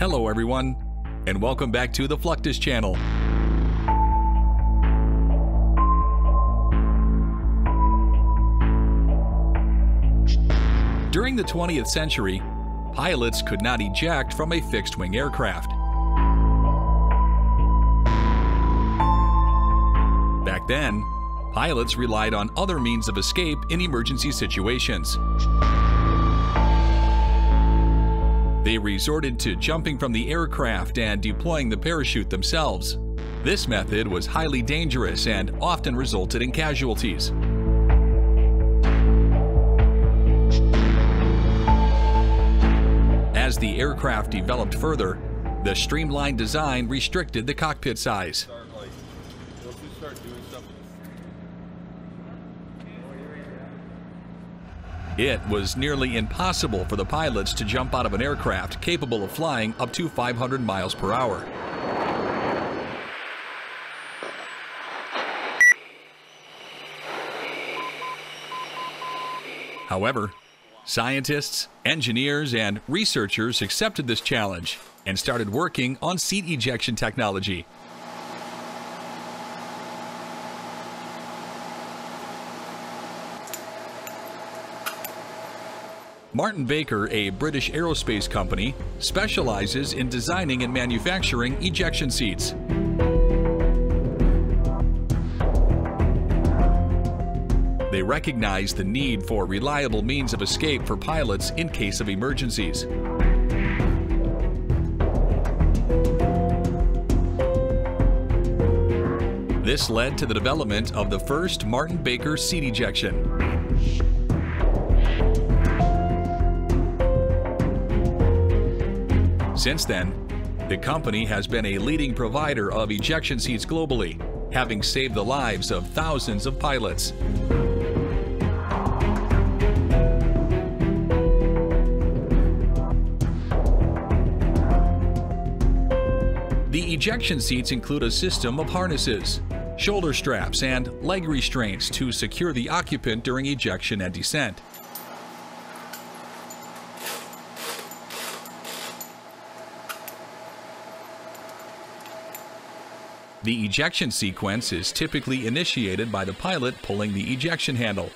Hello everyone, and welcome back to the Fluctus channel. During the 20th century, pilots could not eject from a fixed-wing aircraft. Back then, pilots relied on other means of escape in emergency situations. They resorted to jumping from the aircraft and deploying the parachute themselves. This method was highly dangerous and often resulted in casualties. As the aircraft developed further, the streamlined design restricted the cockpit size. start like once we start doing stuff It was nearly impossible for the pilots to jump out of an aircraft capable of flying up to 500 miles per hour. However, scientists, engineers, and researchers accepted this challenge and started working on seat ejection technology. Martin Baker, a British aerospace company, specializes in designing and manufacturing ejection seats. They recognize the need for reliable means of escape for pilots in case of emergencies. This led to the development of the first Martin Baker seat ejection. Since then, the company has been a leading provider of ejection seats globally, having saved the lives of thousands of pilots. The ejection seats include a system of harnesses, shoulder straps, and leg restraints to secure the occupant during ejection and descent. The ejection sequence is typically initiated by the pilot pulling the ejection handle.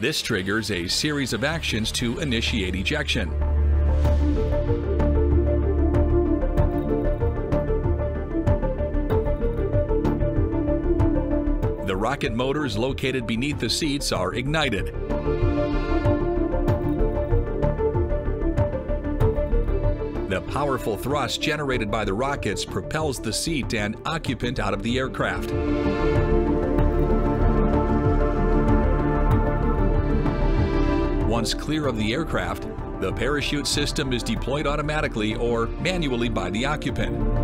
This triggers a series of actions to initiate ejection. Rocket motors located beneath the seats are ignited. The powerful thrust generated by the rockets propels the seat and occupant out of the aircraft. Once clear of the aircraft, the parachute system is deployed automatically or manually by the occupant.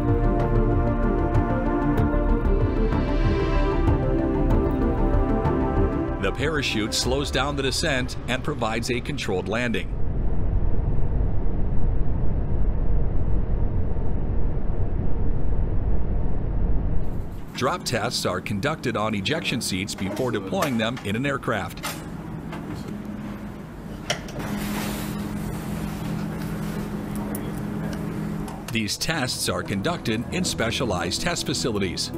The parachute slows down the descent and provides a controlled landing. Drop tests are conducted on ejection seats before deploying them in an aircraft. These tests are conducted in specialized test facilities.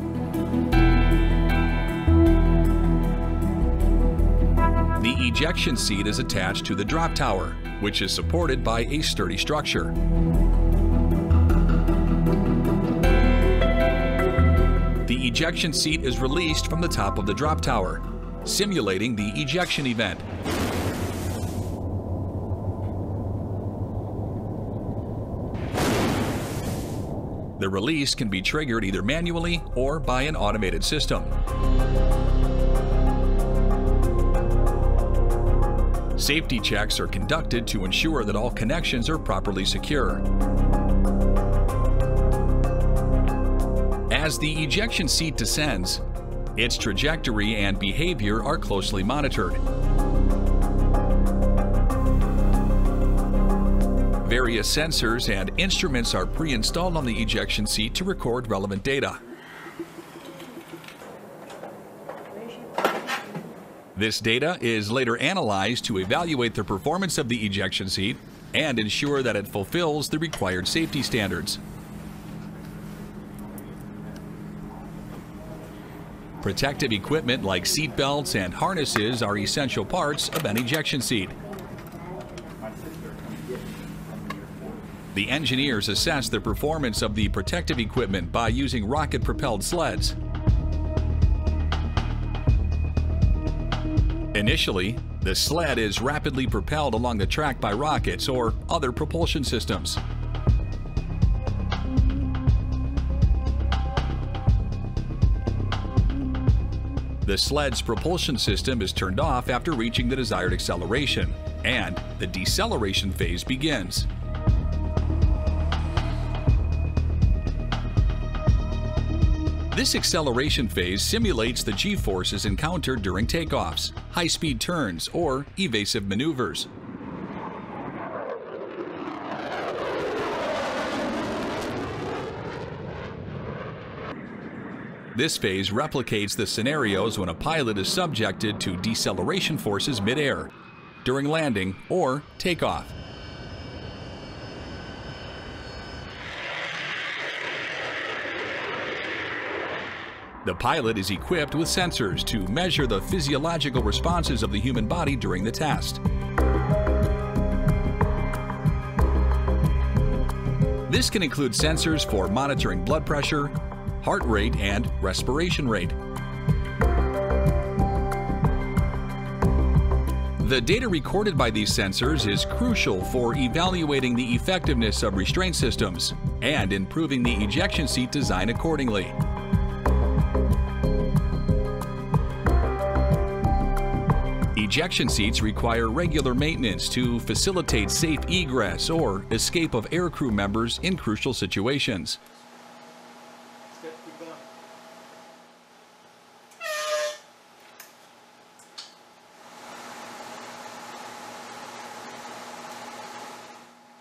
Ejection seat is attached to the drop tower, which is supported by a sturdy structure. The ejection seat is released from the top of the drop tower, simulating the ejection event. The release can be triggered either manually or by an automated system. Safety checks are conducted to ensure that all connections are properly secure. As the ejection seat descends, its trajectory and behavior are closely monitored. Various sensors and instruments are pre-installed on the ejection seat to record relevant data. This data is later analyzed to evaluate the performance of the ejection seat and ensure that it fulfills the required safety standards. Protective equipment like seat belts and harnesses are essential parts of an ejection seat. The engineers assess the performance of the protective equipment by using rocket-propelled sleds. Initially, the sled is rapidly propelled along the track by rockets or other propulsion systems. The sled's propulsion system is turned off after reaching the desired acceleration, and the deceleration phase begins. This acceleration phase simulates the g-forces encountered during takeoffs, high-speed turns, or evasive maneuvers. This phase replicates the scenarios when a pilot is subjected to deceleration forces midair, during landing or takeoff. The pilot is equipped with sensors to measure the physiological responses of the human body during the test. This can include sensors for monitoring blood pressure, heart rate, and respiration rate. The data recorded by these sensors is crucial for evaluating the effectiveness of restraint systems and improving the ejection seat design accordingly. Ejection seats require regular maintenance to facilitate safe egress or escape of aircrew members in crucial situations.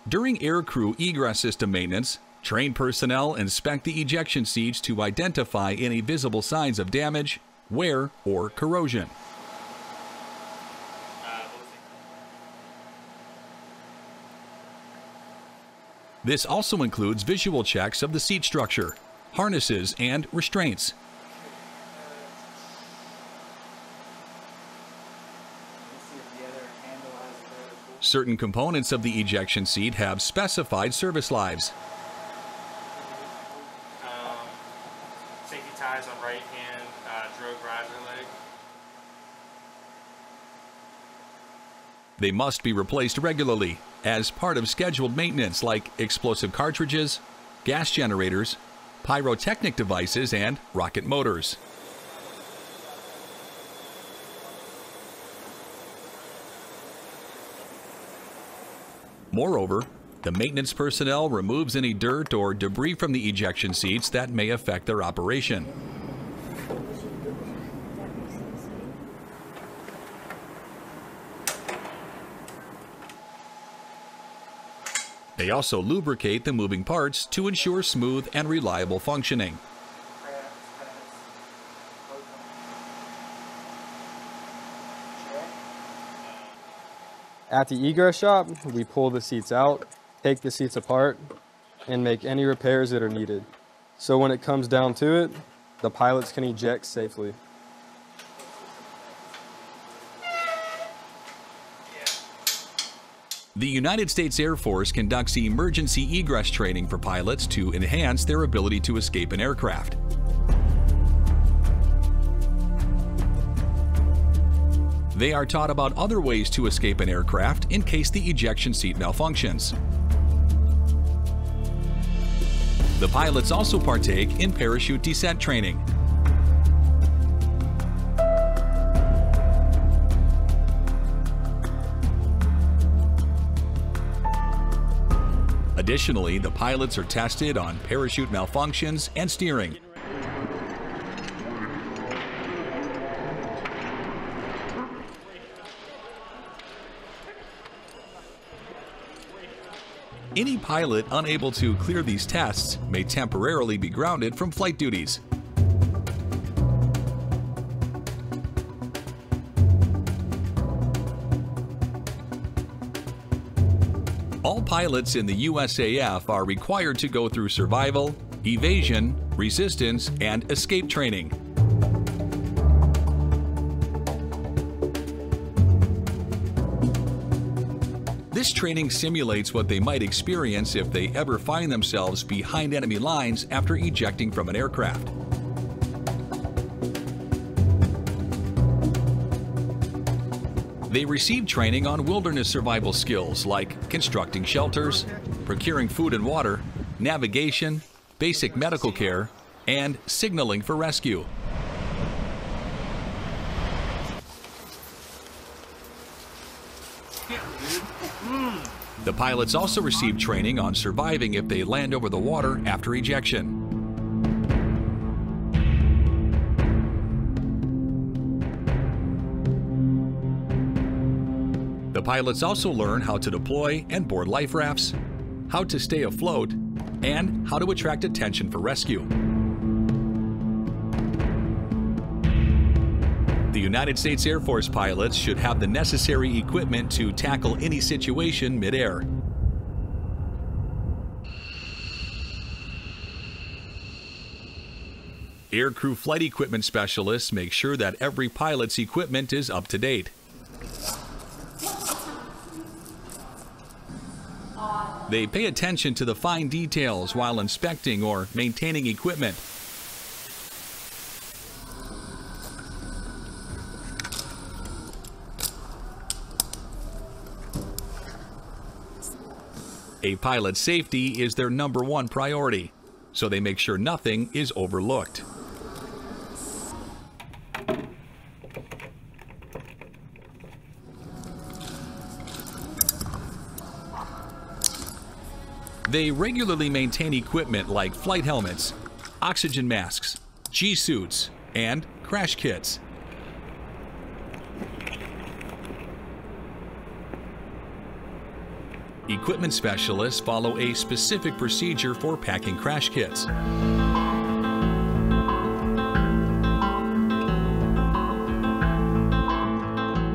During aircrew egress system maintenance, trained personnel inspect the ejection seats to identify any visible signs of damage, wear, or corrosion. This also includes visual checks of the seat structure, harnesses, and restraints. Certain components of the ejection seat have specified service lives. They must be replaced regularly as part of scheduled maintenance like explosive cartridges, gas generators, pyrotechnic devices, and rocket motors. Moreover, the maintenance personnel removes any dirt or debris from the ejection seats that may affect their operation. They also lubricate the moving parts to ensure smooth and reliable functioning. At the egress shop, we pull the seats out, take the seats apart, and make any repairs that are needed. So when it comes down to it, the pilots can eject safely. The United States Air Force conducts emergency egress training for pilots to enhance their ability to escape an aircraft. They are taught about other ways to escape an aircraft in case the ejection seat malfunctions. The pilots also partake in parachute descent training. Additionally, the pilots are tested on parachute malfunctions and steering. Any pilot unable to clear these tests may temporarily be grounded from flight duties. All pilots in the USAF are required to go through survival, evasion, resistance, and escape training. This training simulates what they might experience if they ever find themselves behind enemy lines after ejecting from an aircraft. They receive training on wilderness survival skills like constructing shelters, procuring food and water, navigation, basic medical care, and signaling for rescue. The pilots also receive training on surviving if they land over the water after ejection. The pilots also learn how to deploy and board life rafts, how to stay afloat, and how to attract attention for rescue. The United States Air Force pilots should have the necessary equipment to tackle any situation midair. Aircrew flight equipment specialists make sure that every pilot's equipment is up to date. They pay attention to the fine details while inspecting or maintaining equipment. A pilot's safety is their number one priority, so they make sure nothing is overlooked. They regularly maintain equipment like flight helmets, oxygen masks, G suits, and crash kits. Equipment specialists follow a specific procedure for packing crash kits.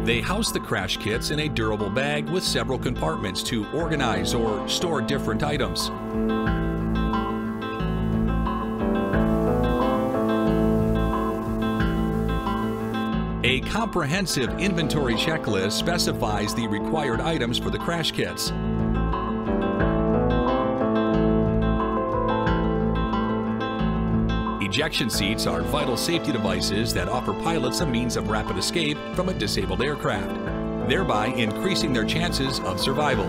They house the crash kits in a durable bag with several compartments to organize or store different items. A comprehensive inventory checklist specifies the required items for the crash kits. Ejection seats are vital safety devices that offer pilots a means of rapid escape from a disabled aircraft, thereby increasing their chances of survival.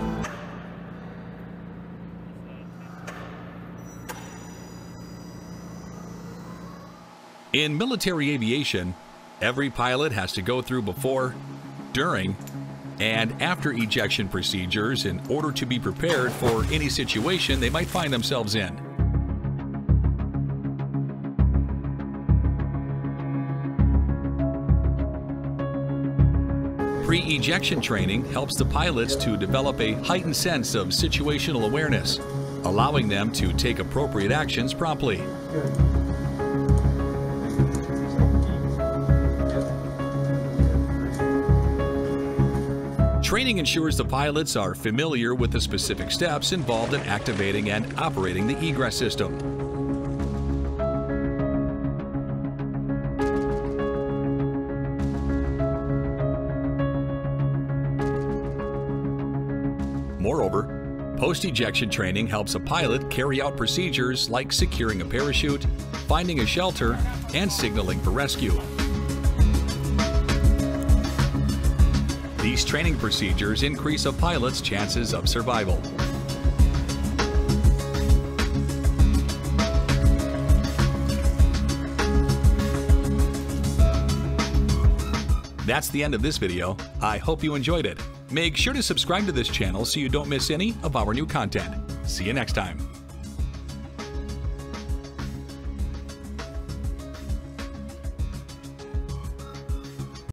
In military aviation, every pilot has to go through before, during, and after ejection procedures in order to be prepared for any situation they might find themselves in. Pre-ejection training helps the pilots to develop a heightened sense of situational awareness, allowing them to take appropriate actions promptly. Training ensures the pilots are familiar with the specific steps involved in activating and operating the egress system. Moreover, post-ejection training helps a pilot carry out procedures like securing a parachute, finding a shelter, and signaling for rescue. These training procedures increase a pilot's chances of survival. That's the end of this video. I hope you enjoyed it. Make sure to subscribe to this channel so you don't miss any of our new content. See you next time.